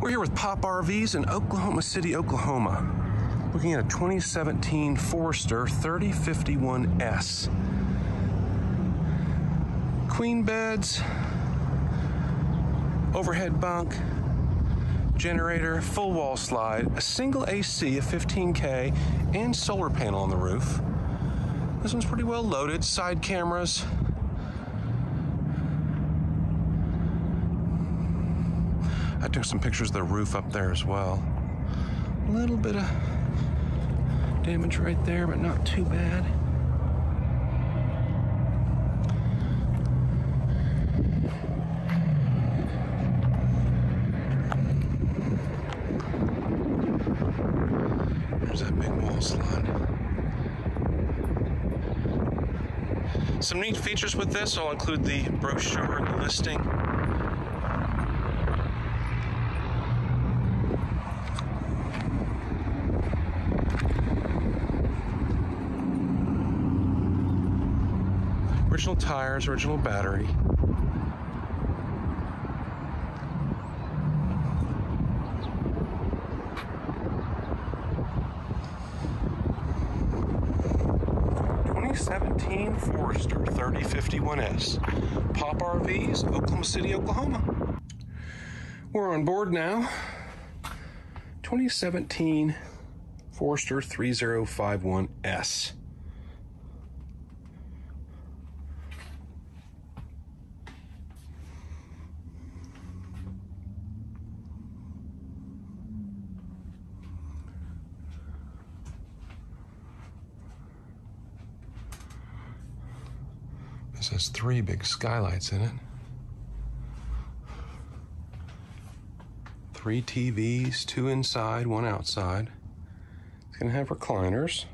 We're here with Pop RVs in Oklahoma City, Oklahoma. Looking at a 2017 Forester 3051S. Queen beds, overhead bunk, generator, full wall slide, a single AC of 15K, and solar panel on the roof. This one's pretty well loaded, side cameras, I took some pictures of the roof up there as well. A little bit of damage right there, but not too bad. There's that big wall slide. Some neat features with this, I'll include the brochure and the listing. Original tires, original battery. Twenty seventeen Forester 3051S. Pop RVs, Oklahoma City, Oklahoma. We're on board now. 2017 Forester 3051S. Has three big skylights in it. Three TVs, two inside, one outside. It's gonna have recliners.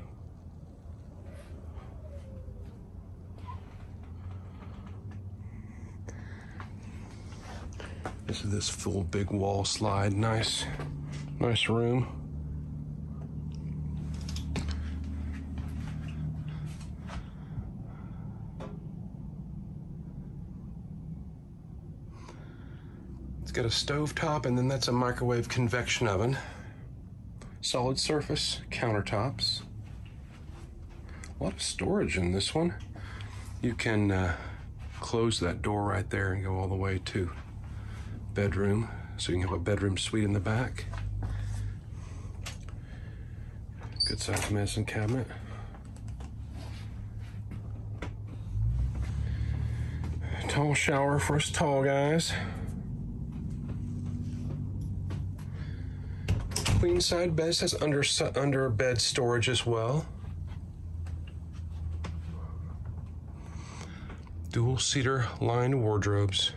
This is this full big wall slide. Nice, nice room. Got a stove top, and then that's a microwave convection oven. Solid surface countertops. A lot of storage in this one. You can uh, close that door right there and go all the way to bedroom, so you can have a bedroom suite in the back. Good sized medicine cabinet. Tall shower for us tall guys. Queen side bed. Has under under bed storage as well. Dual cedar lined wardrobes.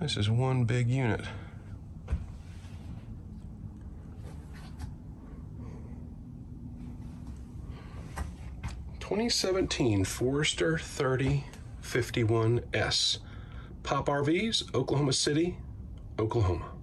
This is one big unit. Twenty seventeen Forester 3051S. Pop RVs, Oklahoma City, Oklahoma.